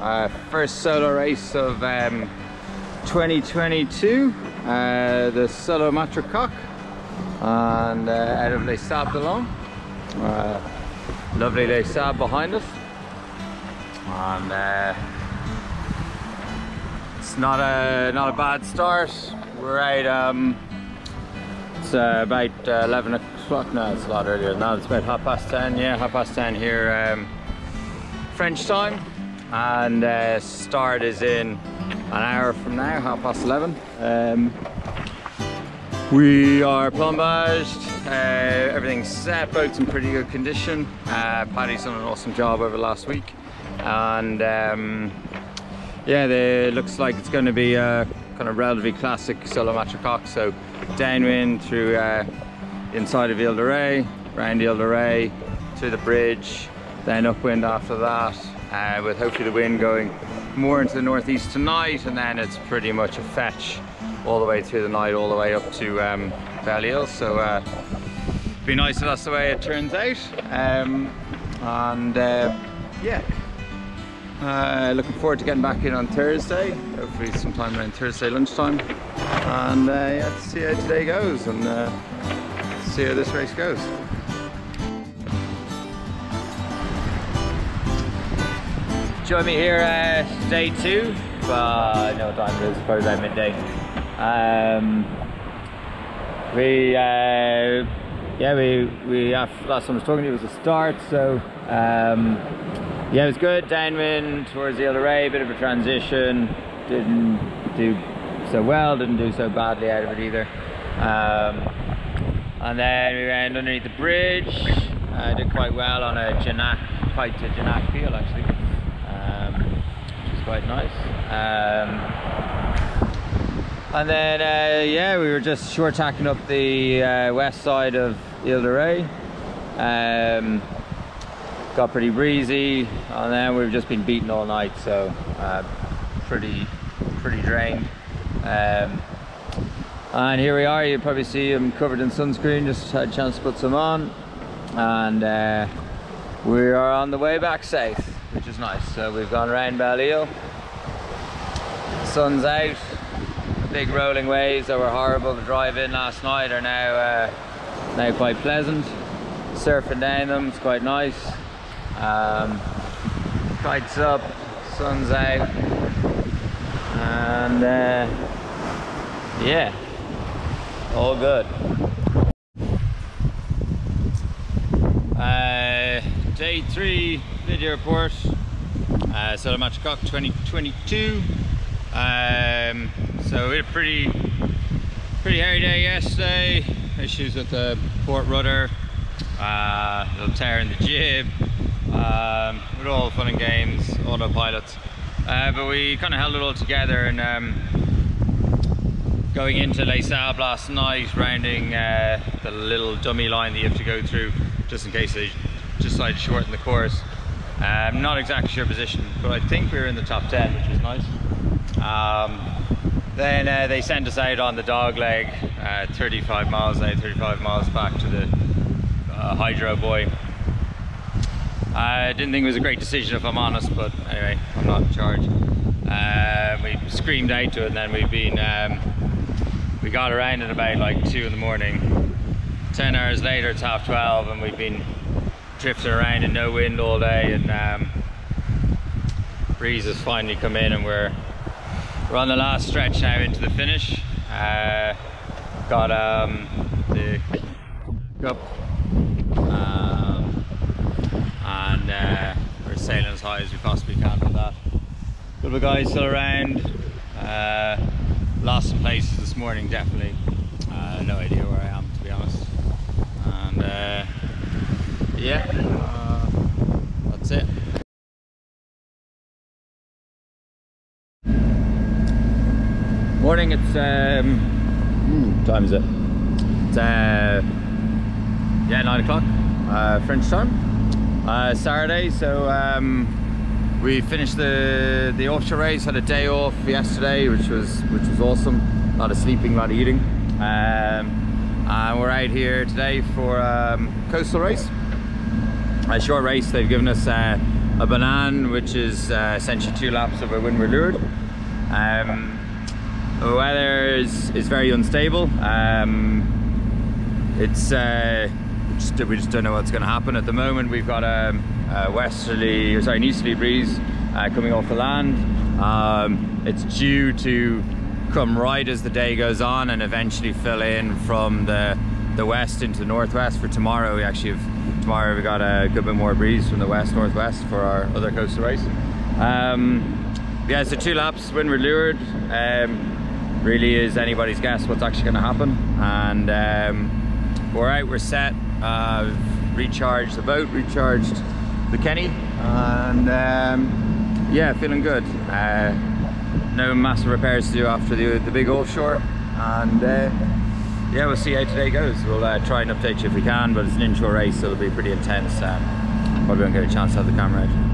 Uh, first solo race of um, 2022, uh, the Solo Maitre Coq, and uh, out of Les Sables. Uh, lovely Les Sables behind us. And uh, it's not a not a bad start. We're out. Um, it's uh, about uh, 11 o'clock. No, it's a lot earlier than that. It's about half past 10. Yeah, half past 10 here, um, French time. And uh, start is in an hour from now, half past 11. Um, we are plombaged, uh, everything's set, boat's in pretty good condition. Uh, Paddy's done an awesome job over last week. And um, yeah, it looks like it's going to be a kind of relatively classic solo Maitre So downwind through uh, inside of Ile de Ré, round Ile de Ré, to the bridge, then upwind after that, uh, with hopefully the wind going more into the northeast tonight, and then it's pretty much a fetch all the way through the night, all the way up to um, Belle-Île. So uh, be nice if that's the way it turns out. Um, and uh, yeah, uh, looking forward to getting back in on Thursday, hopefully sometime around Thursday lunchtime. And uh, yeah, see how today goes and uh, see how this race goes. Join me here uh, day two. Uh, no time it is, probably about midday. Um, we, uh, yeah, we, we last time I was talking to you was a start, so um, yeah, it was good. Downwind towards the other way, bit of a transition. Didn't do so well, didn't do so badly out of it either. Um, and then we went underneath the bridge. I uh, did quite well on a Janak, quite a Janak feel actually, um, which is quite nice. Um, and then, uh, yeah, we were just short tacking up the uh, west side of Ile de Ré. Um, got pretty breezy, and then we've just been beaten all night, so uh, pretty, pretty drained. Um, and here we are, you probably see I'm covered in sunscreen, just had a chance to put some on. And uh, we are on the way back south, which is nice. So we've gone around Belle-Île. Sun's out. The big rolling waves that were horrible to drive in last night are now uh, now quite pleasant. Surfing down them, it's quite nice. Um, kites up, sun's out. And uh, yeah, all good. 2023 video report. Uh, so I'm Cock 2022. Um, so we had a pretty, pretty hairy day yesterday. Issues with the port rudder, uh, little tear in the jib, um, was all fun and games, autopilot. Uh, but we kind of held it all together and um, going into Les Sables last night, rounding uh, the little dummy line that you have to go through just in case they decide to shorten the course. I'm um, not exactly sure position, but I think we were in the top 10, which was nice. Um, then uh, they sent us out on the dog leg, uh, 35 miles out, 35 miles back to the uh, hydro buoy. I didn't think it was a great decision if I'm honest, but anyway, I'm not in charge. Uh, we screamed out to it and then we've been, um, we got around at about like two in the morning. 10 hours later, it's half 12 and we've been drifting around in no wind all day and um, breeze has finally come in and we're we're on the last stretch now into the finish. Uh, got um, the cup um, and uh, we're sailing as high as we possibly can with that. Couple of guys still around. Uh, lost some places this morning, definitely. Uh, no idea where I am, to be honest. And uh, yeah, uh, that's it. Morning, it's um, hmm, time is it? It's uh, yeah, nine o'clock, uh, French time. Uh, Saturday, so um, we finished the the offshore race. Had a day off yesterday, which was which was awesome. A lot of sleeping, a lot of eating. Um, and we're out here today for um, coastal race. A short race. They've given us uh, a banana, which is uh, essentially two laps of a windward leeward. Um, the weather is, is very unstable. Um, it's uh, just, we just don't know what's going to happen at the moment. We've got a, a westerly, or sorry, an easterly breeze uh, coming off the land. Um, it's due to come right as the day goes on and eventually fill in from the the west into the northwest for tomorrow. We actually have tomorrow we've got a good bit more breeze from the west northwest for our other coastal race. Um, yeah, so two laps, windward leeward. Um, really is anybody's guess what's actually going to happen, and um, we're out, we're set. Uh, recharged the boat, recharged the Kenny, and um, yeah, feeling good. Uh, no massive repairs to do after the, the big offshore, and uh, yeah, we'll see how today goes. We'll uh, try and update you if we can, but it's an inshore race, so it'll be pretty intense. Um, probably won't get a chance to have the camera out.